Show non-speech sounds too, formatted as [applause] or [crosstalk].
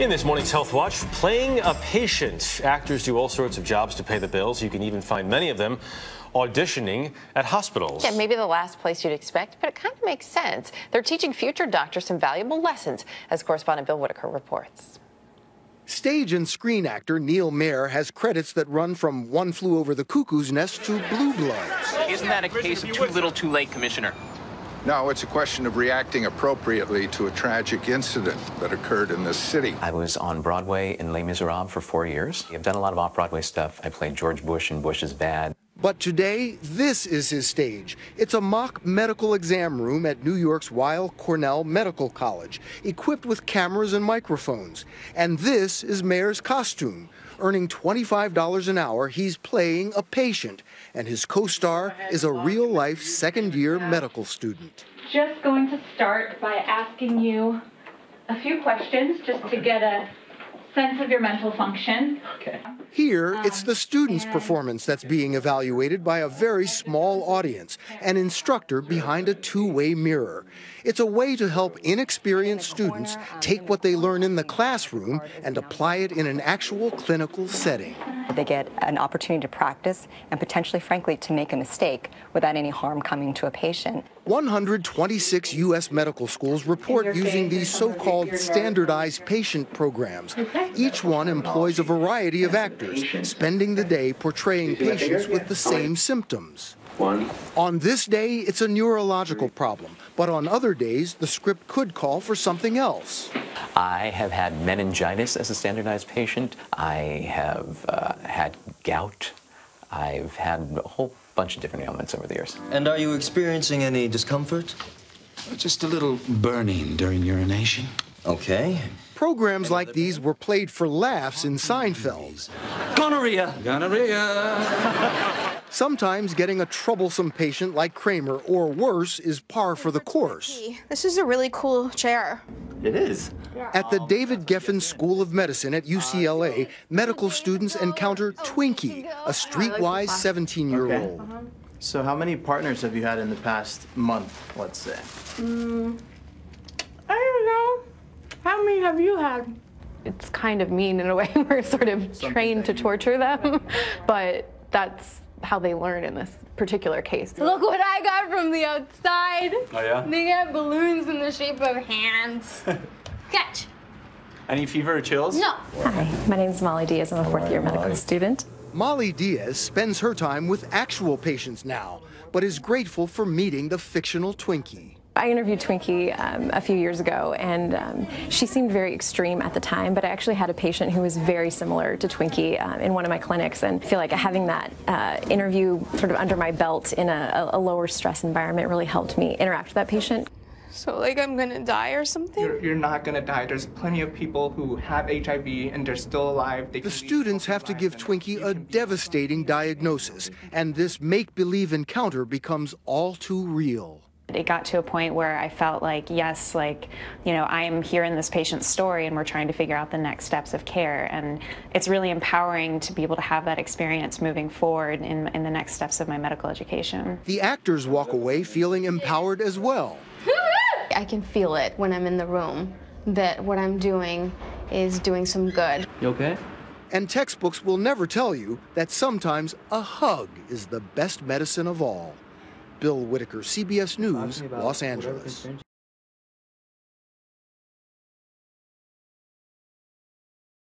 In this morning's Health Watch, playing a patient. Actors do all sorts of jobs to pay the bills. You can even find many of them auditioning at hospitals. Yeah, maybe the last place you'd expect, but it kind of makes sense. They're teaching future doctors some valuable lessons, as correspondent Bill Whitaker reports. Stage and screen actor Neil Mehr has credits that run from One Flew Over the Cuckoo's Nest to Blue Bloods. Isn't that a case of too little too late, Commissioner? No, it's a question of reacting appropriately to a tragic incident that occurred in this city. I was on Broadway in Les Miserables for four years. I've done a lot of off-Broadway stuff. I played George Bush in Bush is Bad. But today, this is his stage. It's a mock medical exam room at New York's Weill Cornell Medical College, equipped with cameras and microphones. And this is Mayor's costume. Earning $25 an hour, he's playing a patient, and his co star is a real life second year medical student. Just going to start by asking you a few questions just to get a sense of your mental function. Okay. Here, um, it's the student's performance that's being evaluated by a very small audience, an instructor behind a two way mirror. It's a way to help inexperienced students um, take what they learn in the classroom and apply it in an actual clinical setting. They get an opportunity to practice and potentially, frankly, to make a mistake without any harm coming to a patient. 126 U.S. medical schools report using these so called standardized patient programs. Each one employs a variety of actors, spending the day portraying patients with the same symptoms. One. On this day, it's a neurological problem, but on other days, the script could call for something else. I have had meningitis as a standardized patient. I have uh, had gout. I've had a whole bunch of different ailments over the years. And are you experiencing any discomfort? Uh, just a little burning during urination. Okay. Programs like these were played for laughs in Seinfeld. Gonorrhea. Gonorrhea. [laughs] Sometimes getting a troublesome patient like Kramer or worse is par for the course. This is a really cool chair. It is. At the David Geffen School of Medicine at UCLA, medical students encounter Twinkie, a streetwise 17 year old. So, how many partners have you had in the past month, let's say? Mm, I don't know. How many have you had? It's kind of mean in a way. [laughs] We're sort of trained to torture them, [laughs] but that's how they learn in this particular case. Look what I got from the outside. Oh, yeah? They got balloons in the shape of hands. [laughs] Catch. Any fever or chills? No. Hi, my name is Molly Diaz. I'm a fourth year medical student. Molly Diaz spends her time with actual patients now, but is grateful for meeting the fictional Twinkie. I interviewed Twinkie um, a few years ago, and um, she seemed very extreme at the time. But I actually had a patient who was very similar to Twinkie uh, in one of my clinics, and I feel like having that uh, interview sort of under my belt in a, a, lower stress environment really helped me interact with that patient. So, like, I'm gonna die or something? You're, you're not gonna die. There's plenty of people who have HIV and they're still alive. They the students have to give Twinkie a devastating diagnosis, and this make believe encounter becomes all too real. It got to a point where I felt like, yes, like, you know, I am hearing this patient's story and we're trying to figure out the next steps of care. And it's really empowering to be able to have that experience moving forward in, in the next steps of my medical education. The actors walk away feeling empowered as well. [laughs] I can feel it when I'm in the room that what I'm doing is doing some good. You okay? And textbooks will never tell you that sometimes a hug is the best medicine of all. Bill Whitaker, CBS News, Los Angeles.